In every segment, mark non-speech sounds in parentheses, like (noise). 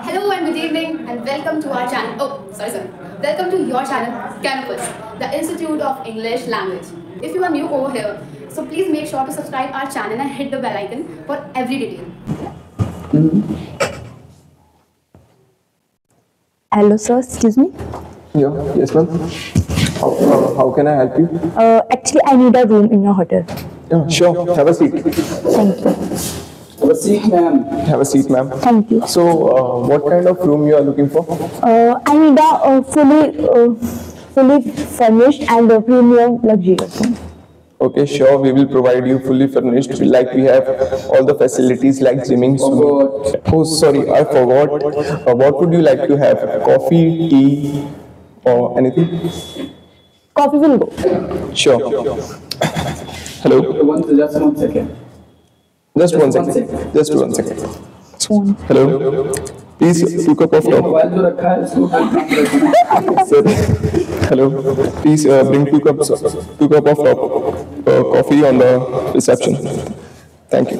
Hello and good evening and welcome to our channel. Oh, sorry, sorry. Welcome to your channel, Canopus, the Institute of English Language. If you are new over here, so please make sure to subscribe our channel and hit the bell icon for every detail. Hello, sir. Excuse me. Yeah, yes, ma'am. How, uh, how can I help you? Uh, actually, I need a room in your hotel. Yeah, sure. Have a seat. Thank you. Have a seat, ma'am. Have a seat, ma'am. Thank you. So, uh, what kind of room you are looking for? Uh, I need a uh, fully, uh, fully furnished and a premium luxurious room. Okay, sure. We will provide you fully furnished. Like we have all the facilities like gymming. swimming- Oh, sorry, I forgot. Uh, what would you like to have? Coffee, tea, or anything? Coffee will go. Sure. Hello. One, just one second. Just, just one second. second. Just, just one second. second. Hello. Please two cup of top. (laughs) Sir. Hello. Please uh, bring two cups, two cup of top, uh, coffee on the reception. Thank you.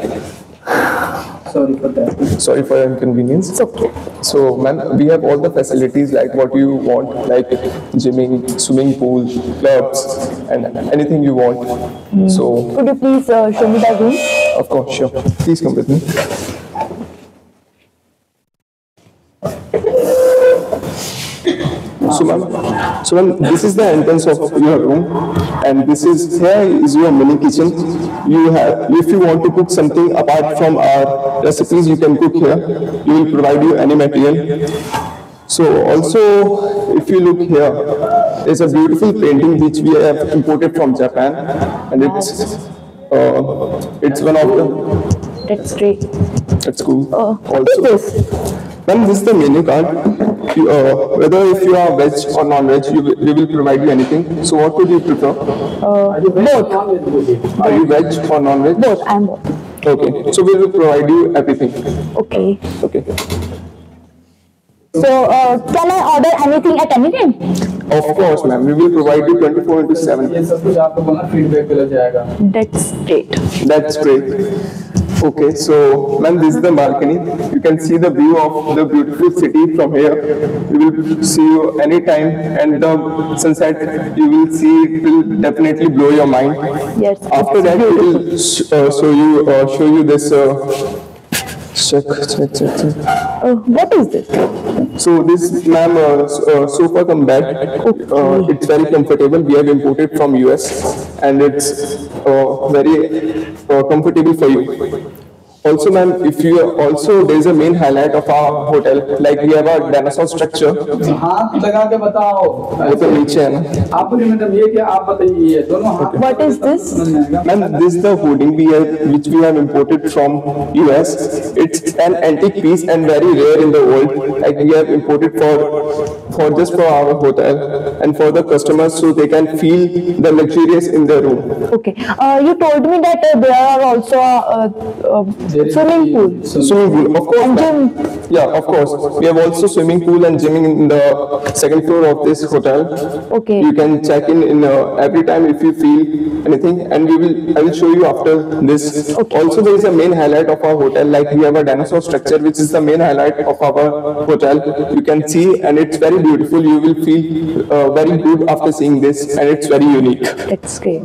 Sorry for that. Sorry for inconvenience. It's okay. So, ma'am, we have all the facilities like what you want, like gymming, swimming pool, clubs, and anything you want. So, Could you please uh, show me the room? of course, sure. Please come with me. So, ma'am, so ma'am, this is the entrance of your room, and this is here is your mini kitchen. You have, if you want to cook something apart from our recipes, you can cook here. We will provide you any material. So also, if you look here, there's a beautiful painting which we have imported from Japan, and it's uh, it's one of the That's great. it's cool. Is also, this? Ma'am, this is the menu card uh, whether if you are veg or non-veg, we will provide you anything. So what would you prefer? Uh, both. Are you veg or non-veg? Both. I'm both. Okay. So we will provide you everything. Okay. Okay. So uh, can I order anything at any time? Of course, ma'am. We will provide you 24 into 7. That's great. That's great. Okay, so ma'am, this is the balcony. You can see the view of the beautiful city from here. We will see you anytime, and the sunset you will see it will definitely blow your mind. Yes. After that, we will sh- uh, show you uh, show you this. Uh, check, check, check, check. Uh, what is this? So this, ma'am, uh, uh, sofa come bed. Uh, it's very comfortable. We have imported from US, and it's uh, very uh, comfortable for you. Also, ma'am, if you also there is a main highlight of our hotel. Like we have a dinosaur structure. हाथ लगा के बताओ वो तो नीचे है ना. आप बोलिए मैडम ये क्या आप बताइए ये दोनों हाथ What is this? Ma'am, this is the hooding we have, which we have imported from US. It's an antique piece and very rare in the world. Like we have imported for for just for our hotel and for the customers so they can feel the luxurious in their room. Okay. Uh, you told me that uh, there are also uh, uh, There is swimming the- pool Swimming pool, of course. and gym. Yeah, of course. We have also swimming pool and gym in the second floor of this hotel. Okay. You can check in in uh, every time if you feel anything, and we will. I will show you after this. Okay. Also, there is a main highlight of our hotel. Like we have a dinosaur structure, which is the main highlight of our hotel. You can see, and it's very beautiful. You will feel uh, very good after seeing this, and it's very unique. It's great.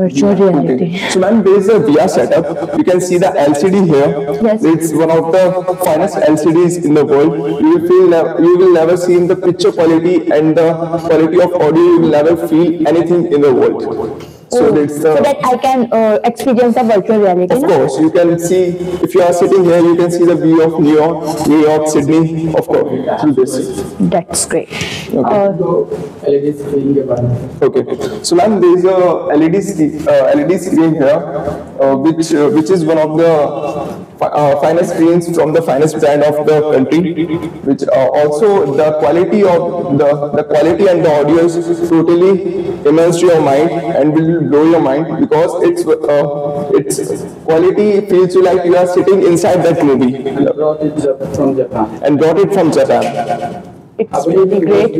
Okay. So ma'am, there is a VR setup. You can see the LCD here. Yes. It's one of the finest LCDs in the world. You will feel you will never see in the picture quality and the quality of audio. You will never feel anything in the world. So, oh, so uh, that I can uh, experience the virtual reality. Of no? course, you can see if you are sitting here, you can see the view of New York, New York, Sydney, of course, through this. That's great. Okay. Uh, okay. So, ma'am, there is a LED, uh, LED screen here, uh, which uh, which is one of the uh, finest screens from the finest brand of the country, which uh, also the quality of the, the quality and the audio is totally immense to your mind and will blow your mind because it's uh, its quality feels you like you are sitting inside that movie. And brought it from Japan. And brought it from Japan it's really great.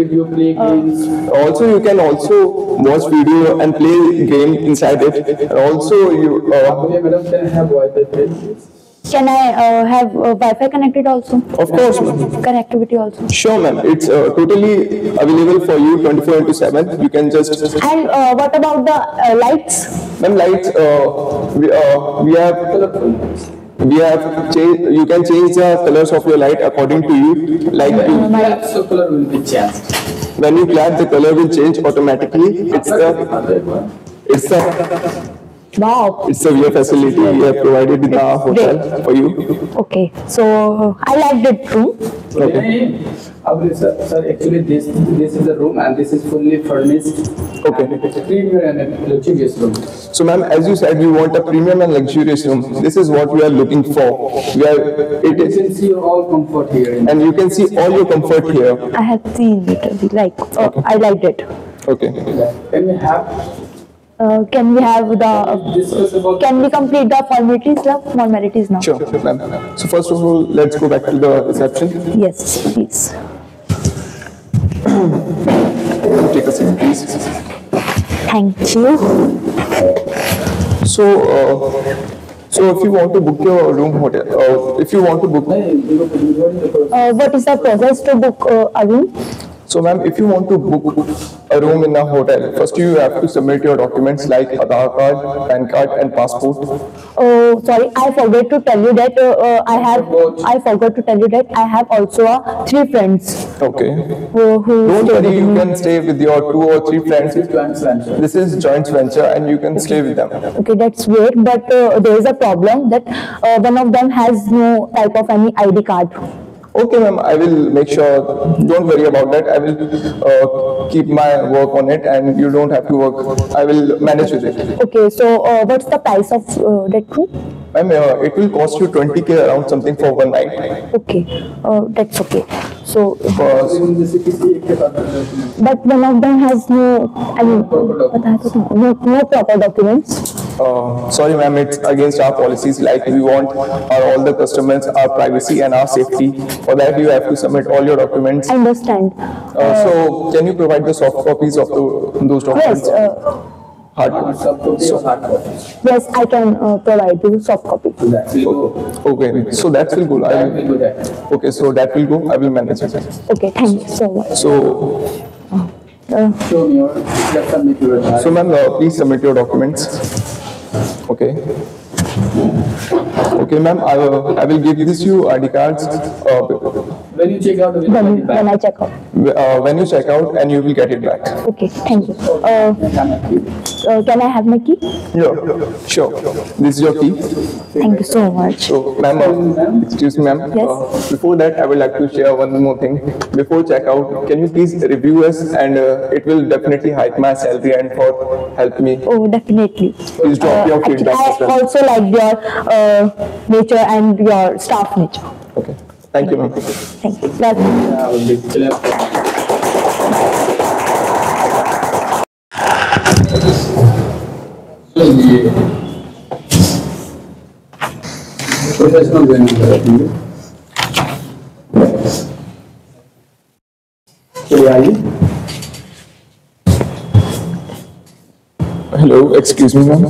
Uh, also, you can also watch video and play game inside it. And also, you. Uh, can I uh, have uh, Wi-Fi connected also? Of course, ma'am. Connectivity also. Sure, ma'am. It's uh, totally available for you 24 into 7. You can just. And uh, what about the uh, lights? Ma'am, lights. Uh, we, we have we have change, you can change the colors of your light according to you like you clap, color will be changed when you clap the color will change automatically it's the it's the Wow. it's a VR facility we have provided in the hotel for you. Okay. So I liked it too. Okay. Abhi, sir, sir, actually this this is a room and this is fully furnished. Okay. It's a premium and a luxurious room. So ma'am, as you said, you want a premium and luxurious room. This is what we are looking for. We are, it You can see all comfort here. And you can see all your comfort here. I have seen it. Like uh, I liked it. Okay. Can we have Uh, can we have the? Can we complete the formalities, love? Formalities now. Sure, ma'am. So first of all, let's go back to the reception. Yes, please. Take a seat, please. Thank you. So, uh, so if you want to book your room hotel, uh, if you want to book, Uh, what is the process to book uh, a room? So ma'am, if you want to book a room in a hotel, first you have to submit your documents like Aadhaar card, PAN card, and passport. Oh, sorry, I forgot to tell you that uh, uh, I have. I forgot to tell you that I have also uh, three friends Okay. who who Don't worry, you can stay with your two or three friends. This is joint venture, and you can stay with them. Okay, that's great, but uh, there is a problem that uh, one of them has no type of any ID card okay ma'am i will make sure don't worry about that. I will uh, keep my work on it and you don't have to work. I will manage with it. Okay so uh, what's the price of uh, that room? Ma'am uh, it will cost you 20k around something for one night. Okay uh, that's okay. So but one of them has no i mean no proper documents? uh, sorry ma'am, it's against our policies like we want our, all the customers, our privacy and our safety. For that you have to submit all your documents. I understand. Uh, uh so can you provide the soft copies of the, those documents? Yes, uh, hard copies. So. Yes, I can uh, provide you soft copy. Okay, so that will go. I will, okay, so that will go. I will manage it. Okay, thank you so much. So. Uh, so, ma'am, uh, please submit your documents. Okay. Okay ma'am, I will, I will give this you ID cards uh, When you check out, we will when, get it when. I check out. uh, when you check out and you will get it back. Okay, thank you. Uh, uh, can I have my key? Yeah, sure. This is your key. Thank you so much. So ma'am, uh, excuse me ma'am. Yes. Uh, before that, I would like to share one more thing. Before checkout, can you please review us and uh, it will definitely hike my salary and for help me. Oh, definitely. Please drop your feedback I also like your uh, nature and your staff nature. Okay. Thank you, ma'am. Thank you. Professional Hello, excuse me, ma'am.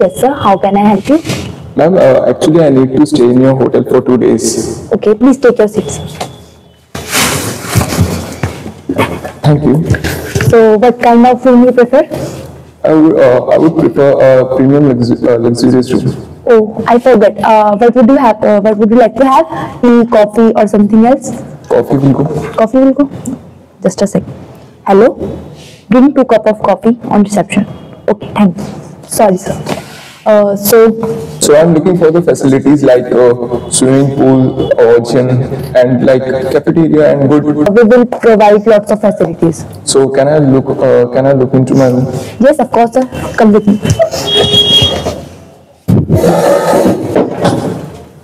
Yes, sir. How can I help you? Ma'am, uh, actually I need to stay in your hotel for two days. Okay, please take your seats. Thank you. So, what kind of room you prefer? I would, uh, I would prefer a premium luxu- uh, luxurious room. Oh, I forgot. Uh, what would you have? Uh, what would you like to have? Tea, coffee, or something else? Coffee will go. Coffee will go. Just a sec. Hello. Bring two cup of coffee on reception. Okay, thank you. Sorry, sir. Uh, so, So I'm looking for the facilities like uh, swimming pool, or gym, and like cafeteria and good. we will provide lots of facilities. So can I look? Uh, can I look into my room? Yes, of course, sir. Come with me.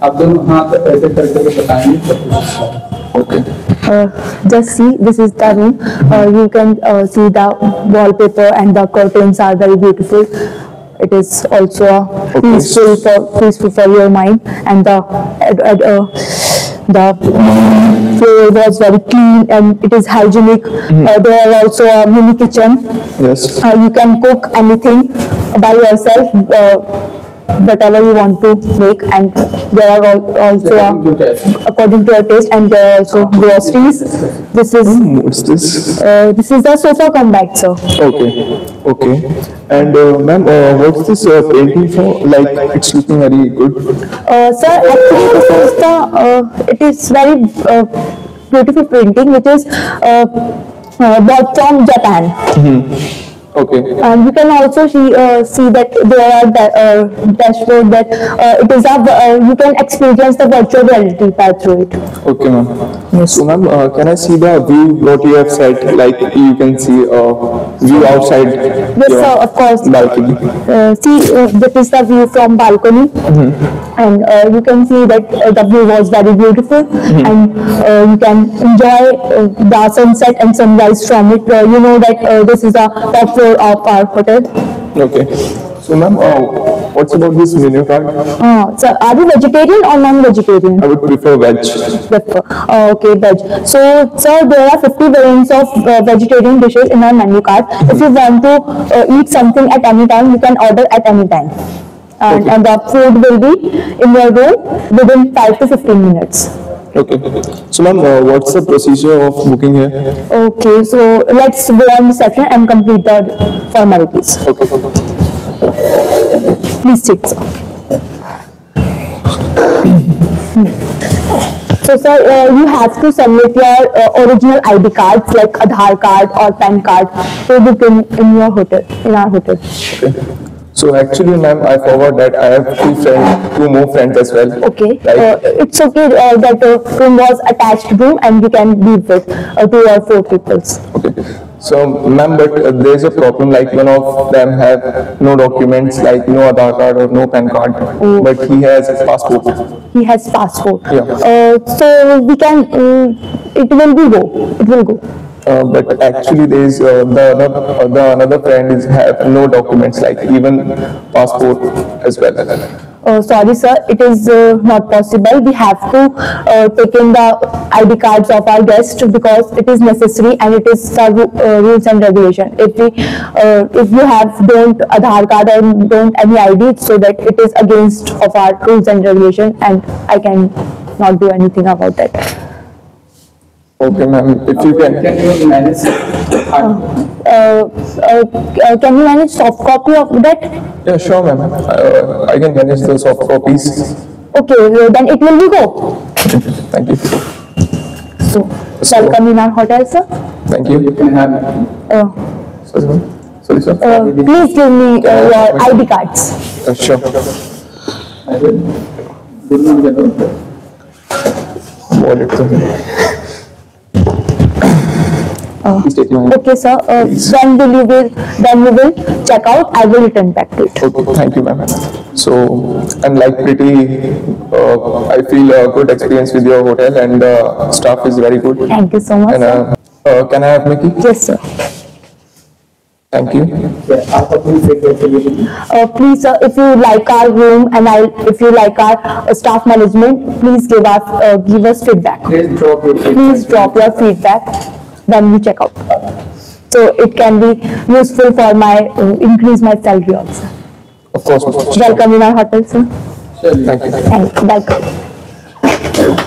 आप दोनों हाथ ऐसे करके के बताएंगे तो कुछ अच्छा है। Okay. Uh, just see, this is the room. Uh, you can uh, see the wallpaper and the curtains are very beautiful. it is also uh, peaceful for peaceful for your mind, and the uh, the floor was very clean and it is hygienic. Uh, there are also a mini kitchen. Yes. Uh, you can cook anything by yourself. Uh, whatever you want to make and there are also According to uh, taste. according to your taste and there are also groceries. This is What's this? uh, this is the sofa come bag, sir. Okay, okay. And uh, ma'am, uh, what's this uh, painting for? Like, it's looking very good. Uh, sir, actually this is the uh, it is very uh, beautiful painting which is uh, uh, bought from Japan. Okay, And you can also see, uh, see that there are da- uh, dashboard that uh, it is a uh, you can experience the virtual reality path through it. okay, ma'am. So, ma'am, uh, can I see the view? What you have said? Like, you can see uh, view outside. Yes, your sir, of course. Balcony. Uh, see, uh, that is the view from balcony, and uh, you can see that uh, the view was very beautiful, and uh, you can enjoy uh, the sunset and sunrise from it. Uh, you know that uh, this is the top floor of our hotel. Okay. So, ma'am, uh, what's about this menu card? Uh, so, are you vegetarian or non-vegetarian? I would prefer veg. Prefer. Uh, okay, veg. So, sir, there are 50 variants of uh, vegetarian dishes in our menu card. If you want to uh, eat something at any time, you can order at any time. And, Okay. and the food will be in your room within 5 to 15 minutes. Okay. So, ma'am, uh, what's the procedure of booking here? Okay, so let's go on reception and complete the formalities. Okay. Please sit, sir. So, sir, uh, you have to submit your uh, original ID cards like Aadhaar card or PAN card to book in, in your hotel, in our hotel. So actually, ma'am, I forgot that I have two friends, two more friends as well. Okay, uh, it's okay uh, that uh, room was attached room and you can leave with uh, two or four peoples. okay. So, ma'am, but uh, there is a problem. Like one of them have no documents, like no Aadhaar card or no PAN card, but he has passport. He has passport. Yeah. Uh, so we can, uh, it will be go, it will go. Uh, but actually, there is uh, the other uh, the another friend is have no documents, like even passport as well. Uh, sorry sir, it is uh, not possible. We have to uh, take in the ID cards of our guests because it is necessary and it is the uh, rules and regulation. If we, uh, if you have don't Aadhaar card or don't any ID, so that it is against of our rules and regulation and I can not do anything about that. Okay, ma'am. If you can. Can you manage? hard- Uh, uh, uh, can you manage soft copy of that? Yeah, sure, ma'am. Uh, I can manage the soft copies. Okay, uh, then it will be go. Thank you. So, welcome in our hotel, sir. Thank you. You can have, Uh, Sorry. Sorry, sir. uh, please give me uh, your ID cards. Uh, sure. I will. Give me the note. Wallet. Uh, okay, sir. Uh, when will you will you will check out? I will return back to it. Okay, thank you, ma'am. So, and like pretty, uh, I feel a good experience with your hotel and uh, staff is very good. Thank you so much. And, uh, uh, can I have my key? Yes, sir. Thank you. Uh, please, sir, if you like our room and I, if you like our uh, staff management, please give us uh, give us feedback. Please drop your feedback. Please drop your feedback. Then we check out. So it can be useful for my uh, increase my salary also. Of course. Welcome in our hotel, sir. Thank you. Thank you. Welcome.